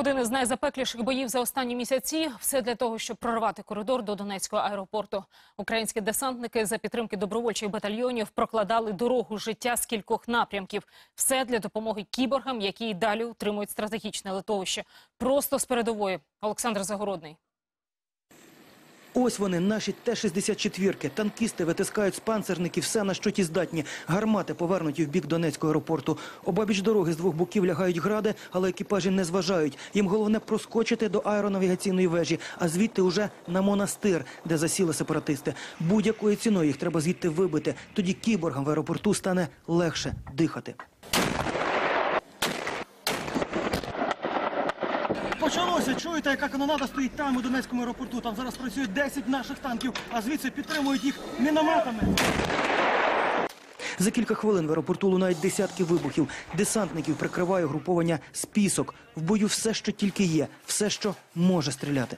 Один із найзапекліших боїв за останні місяці. Все для того, щоб прорвати коридор до Донецького аеропорту. Українські десантники за підтримки добровольчих батальйонів прокладали дорогу життя з кількох напрямків. Все для допомоги кіборгам, які й далі утримують стратегічне литовище. Просто з передової. Олександр Загородний. Ось вони, наші Т-64-ки. Танкісти витискають з панцерників все, на що ті здатні. Гармати повернуті в бік Донецького аеропорту. Обабіч дороги з двох боків лягають гради, але екіпажі не зважають. Їм головне проскочити до аеронавігаційної вежі, а звідти уже на монастир, де засіли сепаратисти. Будь-якою ціною їх треба звідти вибити. Тоді кіборгам в аеропорту стане легше дихати. Почалося, чуєте, яка канонада стоїть там у Донецькому аеропорту. Там зараз працюють 10 наших танків, а звідси підтримують їх мінометами. За кілька хвилин в аеропорту лунають десятки вибухів. Десантників прикриває угруповання спісок. В бою все, що тільки є, все, що може стріляти.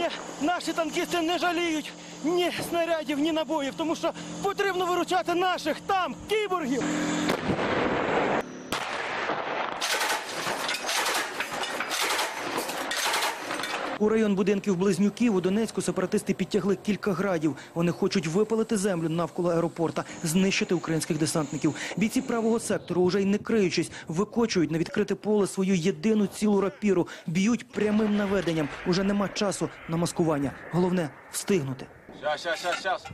Сьогодні наші танкісти не жаліють ні снарядів, ні набоїв, тому що потрібно виручати наших там кіборгів. У район будинків близнюків у Донецьку сепаратисти підтягли кілька градів. Вони хочуть випалити землю навколо аеропорта, знищити українських десантників. Бійці правого сектору, уже й не криючись, викочують на відкрите поле свою єдину цілу рапіру, б'ють прямим наведенням. Уже нема часу на маскування. Головне встигнути. Щас, щас, щас.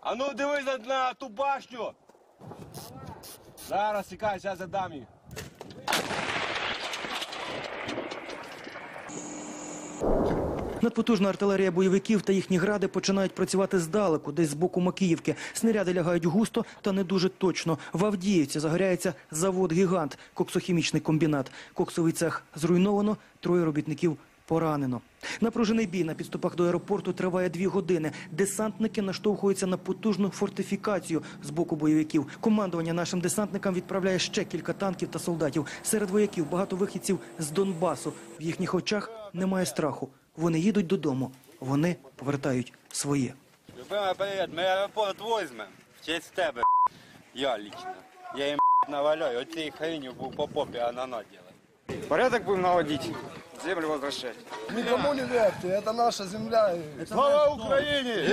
А ну дивись на, ту башню. Зараз чекай, зараз задам їх. Надпотужна артилерія бойовиків та їхні гради починають працювати здалеку, десь з боку Макіївки. Снаряди лягають густо та не дуже точно. В Авдіївці загоряється завод-гігант, коксохімічний комбінат. Коксовий цех зруйновано, троє робітників поранено. Напружений бій на підступах до аеропорту триває дві години. Десантники наштовхуються на потужну фортифікацію з боку бойовиків. Командування нашим десантникам відправляє ще кілька танків та солдатів. Серед вояків багато вихідців з Донбасу. В їхніх очах немає страху. Вони їдуть додому. Вони повертають своє. Любима, привіт, ми аеропорт возьмем. В честь тебе, я лично. Я їм наваляю, оцій хреню був по попі, а на наділи. Порядок будем наводить, землю возвращать. Никому не верьте, это наша земля. Слава Україні!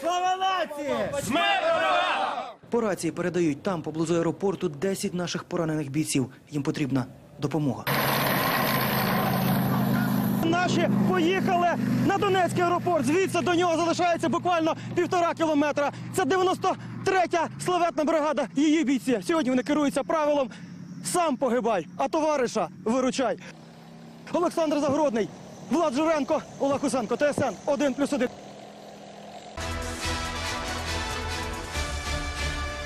Слава нації! По рації передають там, поблизу аеропорту, 10 наших поранених бійців. Їм потрібна допомога. Наші поїхали на Донецький аеропорт. Звідси до нього залишається буквально півтора кілометра. Це 93-я славетна бригада. Її бійці. Сьогодні вони керуються правилом сам погибай, а товариша виручай. Олександр Загородний, Влад Журенко, Олег Усенко, ТСН 1+,1.